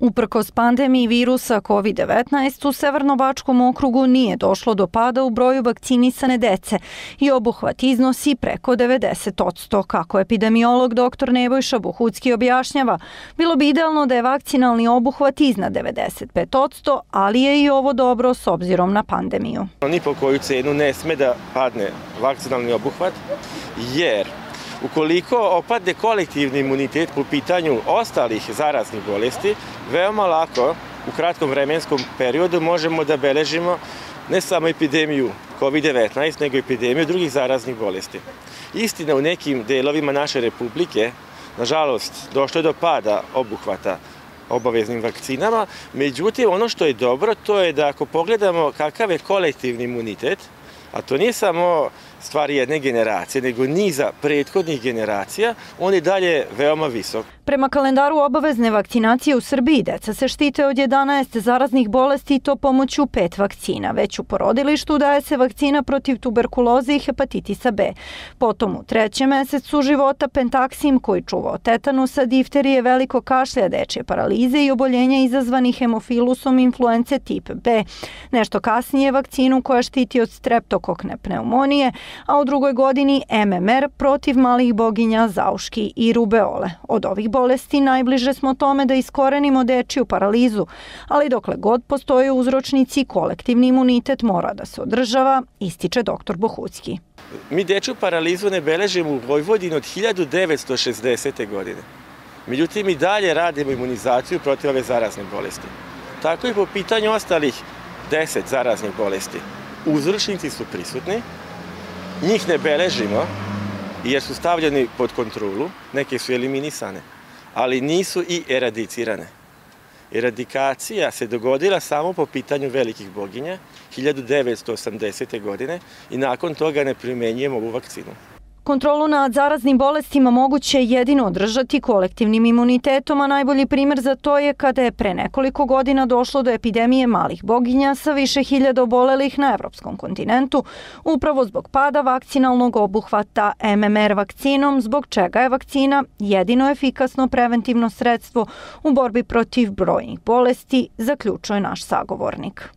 Uprkos pandemiji virusa COVID-19 u Severnobačkom okrugu nije došlo do pada u broju vakcinisane dece i obuhvat iznosi preko 90%. Kako epidemiolog dr. Nebojša Buhutski objašnjava, bilo bi idealno da je vakcinalni obuhvat iznad 95%, ali je i ovo dobro s obzirom na pandemiju. Ni po koju cenu ne sme da padne vakcinalni obuhvat, jer Ukoliko opadne kolektivni imunitet po pitanju ostalih zaraznih bolesti, veoma lako u kratkom vremenskom periodu možemo da beležimo ne samo epidemiju COVID-19, nego epidemiju drugih zaraznih bolesti. Istina, u nekim delovima naše republike, nažalost, došlo je do pada obuhvata obaveznim vakcinama, međutim, ono što je dobro, to je da ako pogledamo kakav je kolektivni imunitet, a to nije samo stvar jedne generacije, nego niza prethodnih generacija, on je dalje veoma visok. Prema kalendaru obavezne vakcinacije u Srbiji deca se štite od 11 zaraznih bolesti i to pomoću pet vakcina. Već u porodilištu daje se vakcina protiv tuberkuloze i hepatitisa B. Potom u trećem mesecu života pentaksim koji čuva od tetanusa, difterije, veliko kašlja, dečje paralize i oboljenja izazvanih hemofilusom influence tip B. Nešto kasnije vakcinu koja štiti od streptokokne pneumonije, a u drugoj godini MMR protiv malih boginja, zauški i rubeole. Od ovih bolesti najbliže smo tome da iskorenimo dečiju paralizu, ali dokle god postoje uzročnici, kolektivni imunitet mora da se održava, ističe dr. Bohucki. Mi dečju paralizu ne beležimo u Vojvodini od 1960. godine. Međutim, i dalje radimo imunizaciju protiv ove zarazne bolesti. Tako i po pitanju ostalih 10 zaraznih bolesti. Uzročnici su prisutni, njih ne beležimo jer su stavljeni pod kontrolu, neke su eliminisane ali nisu i eradicirane. Eradikacija se dogodila samo po pitanju velikih boginja 1980. godine i nakon toga ne primenjujemo ovu vakcinu. Kontrolu nad zaraznim bolestima moguće jedino održati kolektivnim imunitetom, a najbolji primer za to je kada je pre nekoliko godina došlo do epidemije malih boginja sa više hiljada obolelih na evropskom kontinentu, upravo zbog pada vakcinalnog obuhvata MMR vakcinom, zbog čega je vakcina jedino efikasno preventivno sredstvo u borbi protiv brojnih bolesti, zaključuje naš sagovornik.